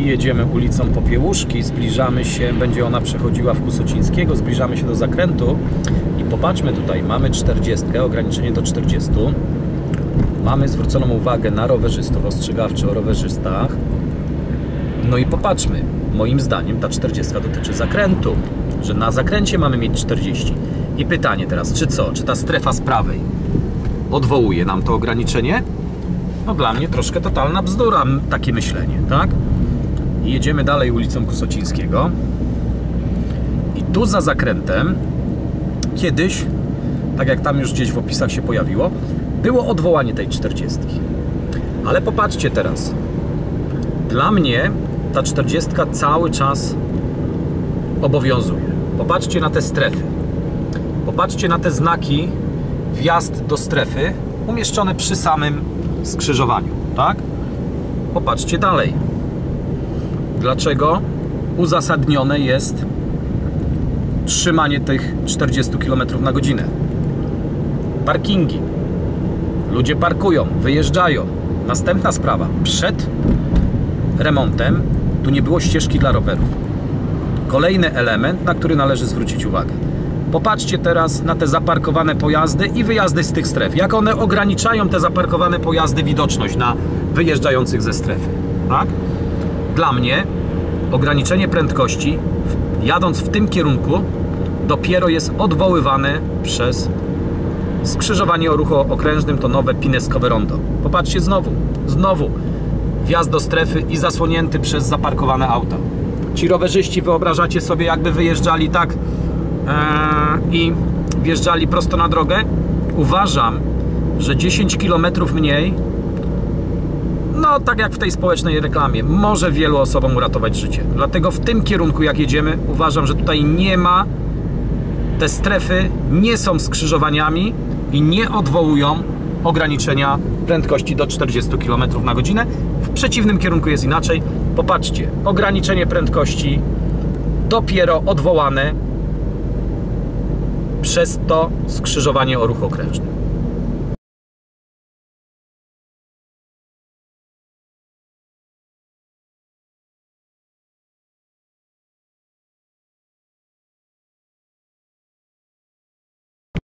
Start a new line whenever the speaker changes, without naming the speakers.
i jedziemy ulicą Popiełuszki, zbliżamy się, będzie ona przechodziła w Kusocińskiego, zbliżamy się do zakrętu i popatrzmy tutaj, mamy 40, ograniczenie do 40. Mamy zwróconą uwagę na rowerzystów, ostrzegawczy o rowerzystach. No i popatrzmy, moim zdaniem ta 40 dotyczy zakrętu, że na zakręcie mamy mieć 40. I pytanie teraz, czy co? Czy ta strefa z prawej odwołuje nam to ograniczenie? No dla mnie troszkę totalna bzdura takie myślenie, tak? Jedziemy dalej ulicą Kusocińskiego. I tu za zakrętem kiedyś, tak jak tam już gdzieś w opisach się pojawiło, było odwołanie tej 40. Ale popatrzcie teraz. Dla mnie ta 40 cały czas obowiązuje. Popatrzcie na te strefy. Popatrzcie na te znaki wjazd do strefy umieszczone przy samym skrzyżowaniu, tak? Popatrzcie dalej. Dlaczego uzasadnione jest trzymanie tych 40 km na godzinę? Parkingi. Ludzie parkują, wyjeżdżają. Następna sprawa. Przed remontem tu nie było ścieżki dla rowerów. Kolejny element, na który należy zwrócić uwagę. Popatrzcie teraz na te zaparkowane pojazdy i wyjazdy z tych stref. Jak one ograniczają te zaparkowane pojazdy widoczność na wyjeżdżających ze strefy. Tak? Dla mnie ograniczenie prędkości jadąc w tym kierunku dopiero jest odwoływane przez skrzyżowanie o ruchu okrężnym to nowe Pineskowe Rondo. Popatrzcie znowu, znowu wjazd do strefy i zasłonięty przez zaparkowane auta. Ci rowerzyści wyobrażacie sobie jakby wyjeżdżali tak Eee, i wjeżdżali prosto na drogę, uważam, że 10 km mniej, no tak jak w tej społecznej reklamie, może wielu osobom uratować życie. Dlatego w tym kierunku, jak jedziemy, uważam, że tutaj nie ma, te strefy nie są skrzyżowaniami i nie odwołują ograniczenia prędkości do 40 km na godzinę. W przeciwnym kierunku jest inaczej. Popatrzcie, ograniczenie prędkości dopiero odwołane przez to skrzyżowanie o ruchu okrężnym.